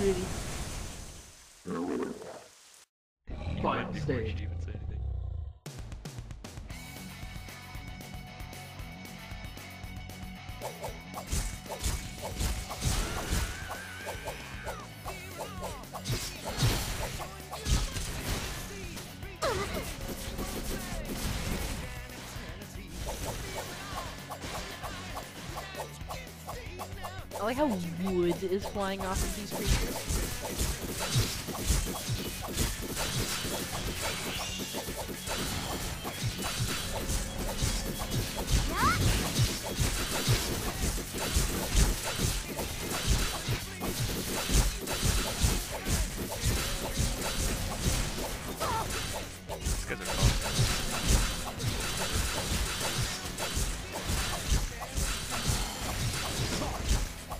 ready. You Final stage. I like how wood is flying off of these creatures.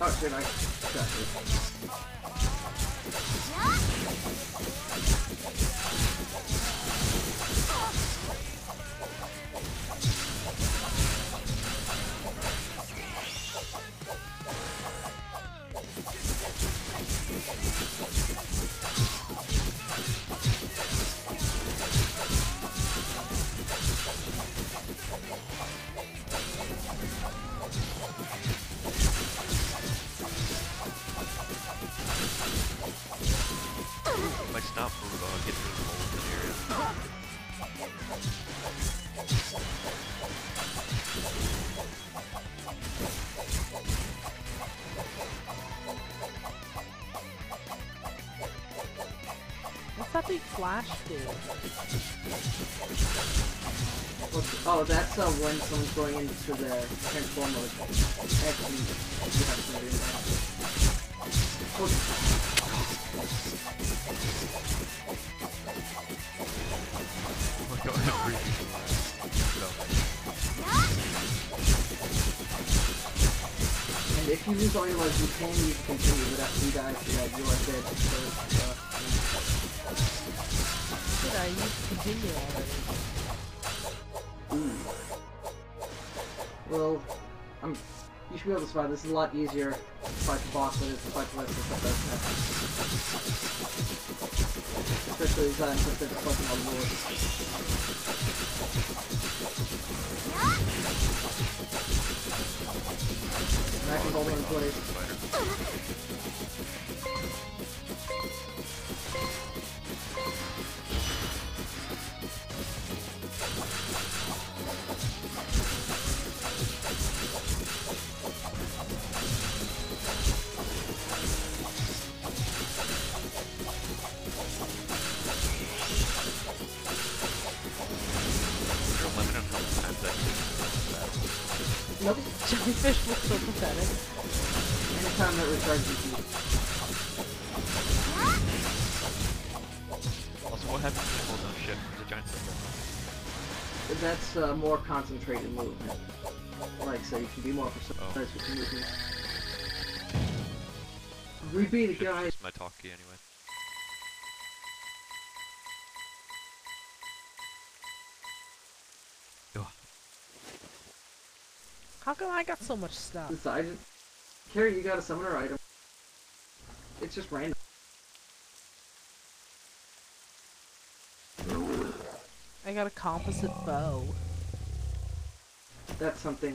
Oh shit, I got it. Might stop move on, get through the holes in the area. What's that big flash do? Oh, that's uh, when someone's going into the transform mode. Actually, you have to do that. You all your lives, you can use continue, after you die, yeah, you are dead. So, uh, Should I use continue already? ooh. Well, I'm. You should be able to survive. This is a lot easier to fight the boss than it is to fight the rest of the stuff that's happening. Especially as I'm just fucking on hold on in Nope. Jellyfish looks so pathetic. Anytime that you. Also, what happens when you hold down shift? There's a giant circle. That's uh, more concentrated movement. Like, so you can be more precise Oh. with your movement. We beat it, guys. It's my talkie anyway. How come I got so much stuff? Decided. Kerry, you got a summoner item. It's just random. I got a composite bow. That's something